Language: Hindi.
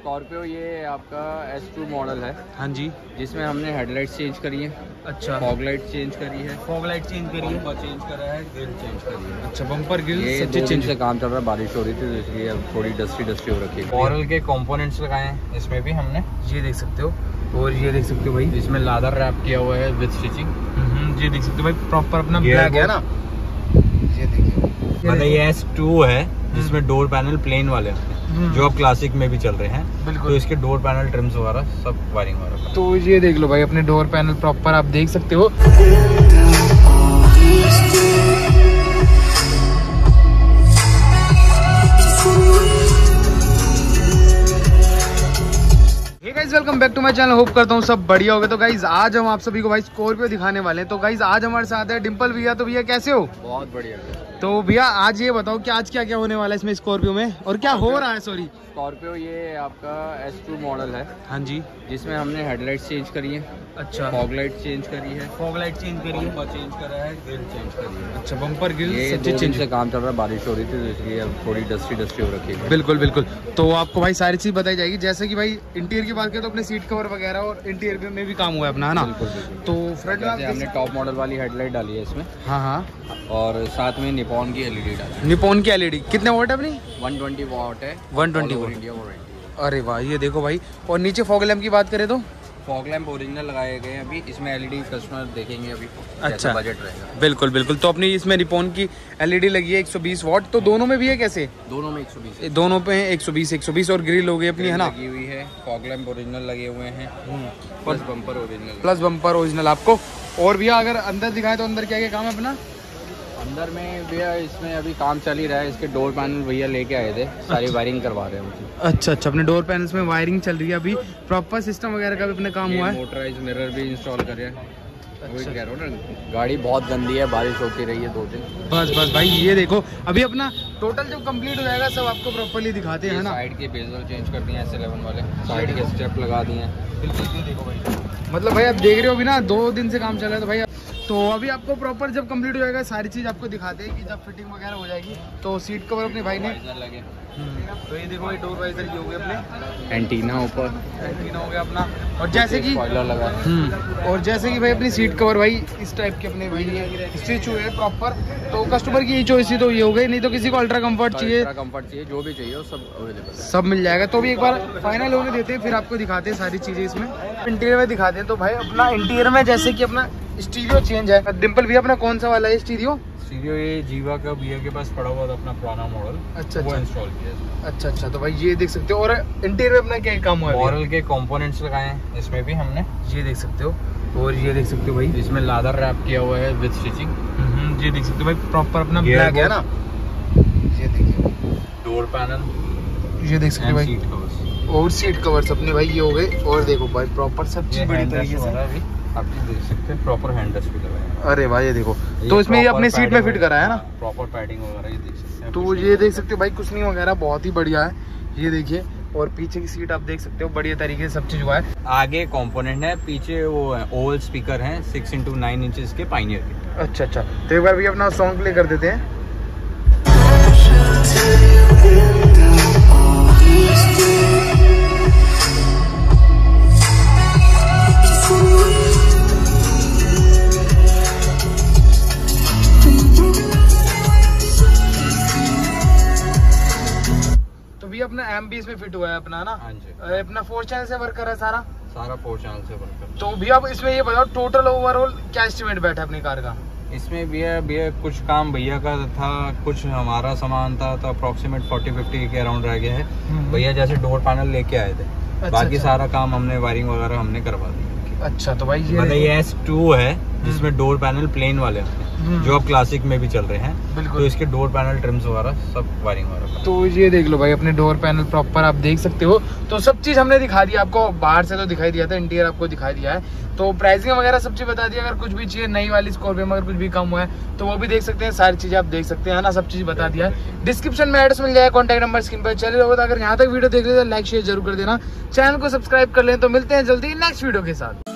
स्कॉर्पियो ये आपका एस टू मॉडल है। हाँ जी। जिसमें हमने हेडलाइट्स चेंज करी है। अच्छा। फॉग लाइट चेंज करी है। फॉग लाइट चेंज करी है। चेंज करा है ग्रिल चेंज करी है। अच्छा बम्पर ग्रिल ये सब चीज़ से काम चल रहा है बारिश हो रही थी तो इसलिए अब थोड़ी डस्टी डस्टी हो रखी है। ऑरल के कंपोनेंट्स लगाए हैं इसमें भी हमने ये देख सकते हो। और ये देख सकते हो भाई इसमें लादर रैप किया हुआ है विद स्टिचिंग हम्म, ये देख सकते हो भाई प्रॉपर अपना ब्लैक है ना। ये देखिए ये एस टू है। जिसमें डोर पैनल प्लेन वाले हैं हम्म। जो अब क्लासिक में भी चल रहे हैं तो बिल्कुल इसके डोर पैनल ट्रिम्स वगैरह सब वायरिंग वगैरह तो ये देख लो भाई अपने डोर पैनल प्रॉपर आप देख सकते हो। Welcome back to my channel hope करता हूँ सब बढ़िया होगा। तो गाइज़ आज हम आप सभी को भाई स्कॉर्पियो दिखाने वाले हैं। तो गाइज़ आज हमारे साथ है डिंपल भैया। तो भैया कैसे हो? बहुत बढ़िया। तो भैया आज ये बताओ कि आज क्या क्या होने वाला है इसमें स्कॉर्पियो में? और क्या हो रहा है सॉरी स्कॉर्पियो ये आपका एस टू मॉडल है। हाँ जी। जिसमें हमने हेडलाइट्स चेंज करी है। अच्छा। फॉग लाइट चेंज करी है। फॉग लाइट चेंज करी है। चेंज करा है ग्रिल चेंज करी है। अच्छा बम्पर ग्रिल ये सब चीज़ चेंज से काम चल रहा है बारिश हो रही थी तो इसलिए अब थोड़ी डस्टी डस्टी हो रखी है। बिल्कुल बिल्कुल। तो आपको भाई सारी चीज़ बताई जाएगी। जैसे कि भाई इंटीरियर की बात करें तो अपने सीट कवर वगैरह और इंटीरियर में भी काम हुआ है अपना है ना? तो फ्रंट में हमने टॉप मॉडल वाली हेडलाइट डाली है इसमें। हाँ हाँ। और साथ में निपॉन की एलईडी डाली निपोन की एलईडी कितने वोट है अपनी? 120 वॉट है। 120 watt। इंडिया अरे वाह ये देखो भाई। और नीचे फॉग लैम्प की बात करें तो? फॉग लैम्प ओरिजिनल लगाए गए हैं अभी। इसमें एलईडी कस्टमर देखेंगे अभी अच्छा। बजट रहेगा। बिल्कुल बिल्कुल। तो अपनी इसमें निपोन की एलईडी लगी है 120 वॉट तो दोनों में भी है कैसे? दोनों में 120 ये दोनों पे है 120 120 और ग्रिल हो गई अपनी है ना? लगी हुई है। फॉग लैम्प ओरिजिनल लगे हुए हैं। Plus bumper original plus bumper original आपको और भैया अगर अंदर दिखाए तो अंदर क्या क्या काम है अपना? अंदर में भैया इसमें अभी काम चल ही रहा है। इसके डोर पैनल भैया लेके आए थे। सारी वायरिंग करवा रहे हैं अच्छा अच्छा। अपने डोर पैनल्स में वायरिंग चल रही है अभी। प्रॉपर सिस्टम वगैरह का भी अपने काम हुआ है? मोटराइज मिरर भी इंस्टॉल करे हैं। अच्छा। कह रहा हूँ ना गाड़ी बहुत गंदी है बारिश होती रही है दो दिन। बस बस भाई ये देखो अभी अपना टोटल जब कंप्लीट हो जाएगा सब आपको प्रॉपरली दिखाते हैं ना? साइड के बेजल चेंज कर दिए एस इलेवन वाले। साइड के स्टेप लगा दिए हैं। बिल्कुल देखो भाई। मतलब भाई आप देख रहे हो अभी ना दो दिन से काम चल रहा है तो भाई तो अभी आपको प्रॉपर जब कंप्लीट हो जाएगा सारी चीज़ आपको दिखाते हैं कि जब फिटिंग वगैरह हो जाएगी तो सीट कवर अपने भाई ने तो ये देखो भाई डोर वाइजर ये हो गए अपने। एंटीना ऊपर। एंटीना हो गया अपना। और जैसे कि लगा हम्म। और जैसे कि भाई अपनी सीट कवर भाई इस टाइप के अपने भाई ये स्टिच हुए प्रॉपर तो कस्टमर की चॉइस ही तो ये हो गई नहीं तो किसी को अल्ट्रा कंफर्ट चाहिए। कंफर्ट चाहिए जो भी चाहिए सब सब मिल जाएगा। तो भी एक बार फाइनल होने देते हैं फिर आपको दिखाते हैं सारी चीज़ें इसमें। इंटीरियर में दिखाते हैं तो भाई अपना इंटीरियर में जैसे कि अपना स्टीरियो चेंज है। डिम्पल भी अपना कौन सा वाला है स्टीरियो? सीरियो ये जीवा का भैया के पास पड़ा हुआ था अपना पुराना मॉडल अच्छा वो अच्छा। इंस्टॉल किया है अच्छा अच्छा तो भाई ये देख सकते हो। और इंटीरियर अपना क्या काम हुआ है मॉरल के कंपोनेंट्स लगाए हैं इसमें भी हमने। ये देख सकते हो। और ये देख सकते हो भाई। इसमें लादर रैप किया हुआ है विद स्टिचिंग हम्म, ये देख सकते हो भाई। प्रॉपर अपना ब्लैक है ना? ये देखिए डोर पैनल ये देख सकते हो भाई। सीट कवर्स और सीट कवर्स अपने भाई ये हो गए। और देखो भाई प्रॉपर सब चीज़ बड़ी तरीके से। आप देख सकते हैं प्रॉपर हैंडल्स भी अरे भाई ये देखो। तो इसमें ये अपने सीट में फिट करा है ना? प्रॉपर पैडिंग वगैरह ये देख सकते हैं तो कुछ ये नहीं देख सकते हो भाई कुछ नहीं वगैरह बहुत ही बढ़िया है। ये देखिए और पीछे की सीट आप देख सकते हो बढ़िया तरीके से सब चीज़ हुआ है। आगे कंपोनेंट है पीछे वो है ओवल स्पीकर है सिक्स इंटू नाइन इंचज के पाइनियर के। अच्छा अच्छा। तो एक बार भी अपना सॉन्ग प्ले कर देते हैं। अपना एम बी इसमें फिट हुआ है अपना ना? हाँ जी। अपना फोर चैनल से वर्क कर रहा है सारा? सारा फोर चैनल से वर्क करता तो भी आप इसमें ये बताओ टोटल ओवरऑल क्या एस्टिमेट बैठा है अपनी कार का? इसमें भैया भैया कुछ काम भैया का था कुछ हमारा सामान था तो अप्रोक्सीमेट फोर्टी फिफ्टी के अराउंड रह गया है। भैया जैसे डोर पैनल लेके आए थे। अच्छा, बाकी अच्छा। सारा काम हमने वायरिंग वगैरह हमने करवा दी अच्छा तो भाई ये मतलब ये एस टू है जिसमें डोर पैनल प्लेन वाले हम्म, जो अब क्लासिक में भी चल रहे हैं तो इसके डोर पैनल ट्रिम्स वगैरह सब वायरिंग वगैरह तो ये देख लो भाई अपने डोर पैनल प्रॉपर आप देख सकते हो। तो सब चीज़ हमने दिखा दिया आपको बाहर से तो दिखाई दिया था इंटीरियर आपको दिखाई दिया है। तो प्राइसिंग वगैरह सब चीज़ बता दिया अगर कुछ भी चाहिए नई वाली स्कॉर्पियो में अगर कुछ भी कम हुआ है तो वो भी देख सकते हैं सारी चीज़ें आप देख सकते हैं ना? सब चीज़ बता दिया है। डिस्क्रिप्शन में एड्रेस मिल जाएगा कॉन्टैक्ट नंबर स्क्रीन पर। चले अगर यहाँ तक वीडियो देख ले तो लाइक शेयर ज़रूर कर देना। चैनल को सब्सक्राइब कर लें तो मिलते हैं जल्दी नेक्स्ट वीडियो के साथ।